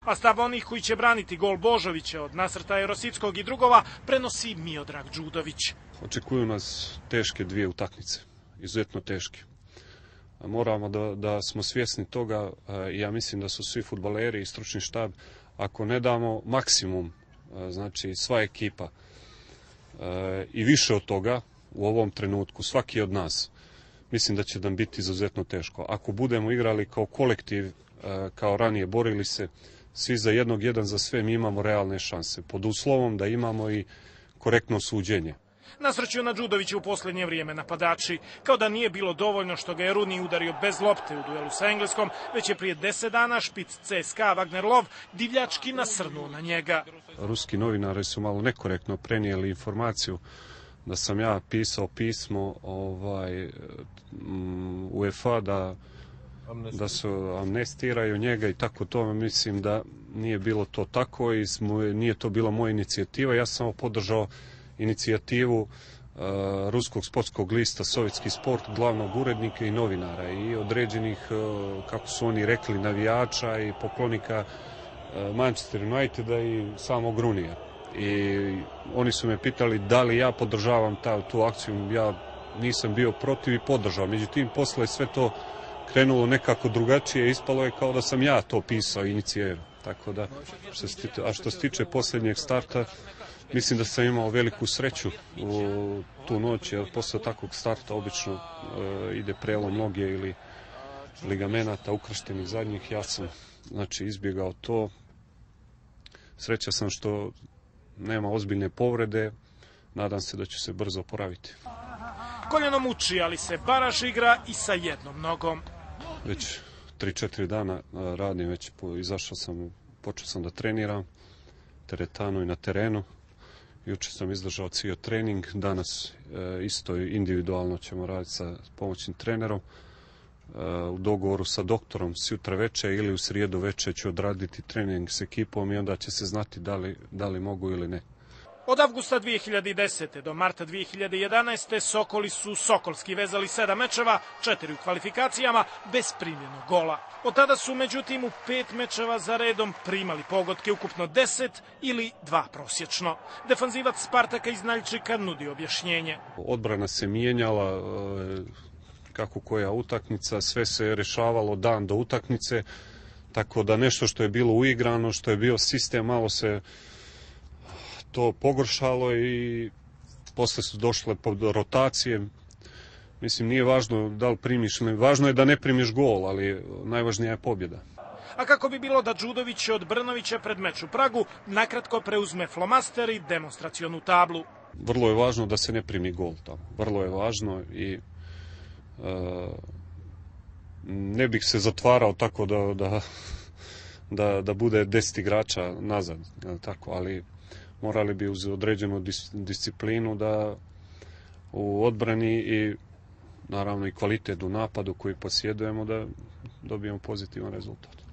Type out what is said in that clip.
A stav onih koji će braniti gol Božovića od nasrtaja Rosickog i drugova prenosi Miodrag Đudović. Očekuju nas teške dvije utakmice, izuzetno teške. Moramo da, da smo svjesni toga, ja mislim da su svi futbaleri i stručni štab, ako ne damo maksimum, znači sva ekipa i više od toga u ovom trenutku, svaki od nas, mislim da će nam biti izuzetno teško. Ako budemo igrali kao kolektiv, kao ranije borili se, svi za jednog, jedan za sve, mi imamo realne šanse. Pod uslovom da imamo i korektno suđenje. Nasrću na Đudovića u posljednje vrijeme napadači, kao da nije bilo dovoljno što ga je Runi udario bez lopte u duelu sa Engleskom, već je prije deset dana špic CSKA Wagner Lov divljački nasrnuo na njega. Ruski novinari su malo nekorektno prenijeli informaciju da sam ja pisao pismo ovaj, UEFA da da su amnestiraju njega i tako to, mislim da nije bilo to tako i nije to bila moja inicijativa. Ja sam samo podržao inicijativu ruskog sportskog lista Sovjetski sport, glavnog urednika i novinara i određenih, kako su oni rekli, navijača i poklonika Manchester Uniteda i samog Runija. I oni su me pitali da li ja podržavam ta, tu akciju, ja nisam bio protiv i podržao. Međutim, posle sve to krenulo nekako drugačije, ispalo je kao da sam ja to pisao, inicijerao. Tako da, a što se tiče posljednjeg starta, mislim da sam imao veliku sreću u tu noć, jer posle takvog starta obično e, ide prelom noge ili ligamenata ukrštenih zadnjih. Ja sam znači, izbjegao to. Sreća sam što nema ozbiljne povrede. Nadam se da ću se brzo oporaviti. Koljeno muči, ali se baraš igra i sa jednom nogom. Već 3-4 dana radim, već izašao sam, počeo sam da treniram teretanu i na terenu. Juče sam izdržao cijel trening, danas isto individualno ćemo raditi sa pomoćnim trenerom. U dogovoru sa doktorom sutra veče ili u srijedu veče ću odraditi trening s ekipom i onda će se znati da li, da li mogu ili ne. Od avgusta 2010. do marta 2011. Sokoli su Sokolski vezali sedam mečeva, četiri u kvalifikacijama, bez primljenog gola. Od tada su, međutim, u pet mečeva za redom primali pogodke ukupno deset ili dva prosječno. Defanzivac Spartaka iz Naljčika nudi objašnjenje. Odbrana se mijenjala, kako koja utakmica, sve se rešavalo dan do utakmice, tako da nešto što je bilo uigrano, što je bio sistem, malo se to pogoršalo i posle su došle pod rotacije. Mislim, nije važno da li primiš, važno je da ne primiš gol, ali najvažnija je pobjeda. A kako bi bilo da Đudović od Brnovića pred meč u Pragu nakratko preuzme flomaster i demonstracionu tablu? Vrlo je važno da se ne primi gol tamo. Vrlo je važno i ne bih se zatvarao tako da, da, da, da bude deset igrača nazad, tako, ali morali bi uz određenu disciplinu da u odbrani i naravno i kvalitet u napadu koji posjedujemo da dobijemo pozitivan rezultat.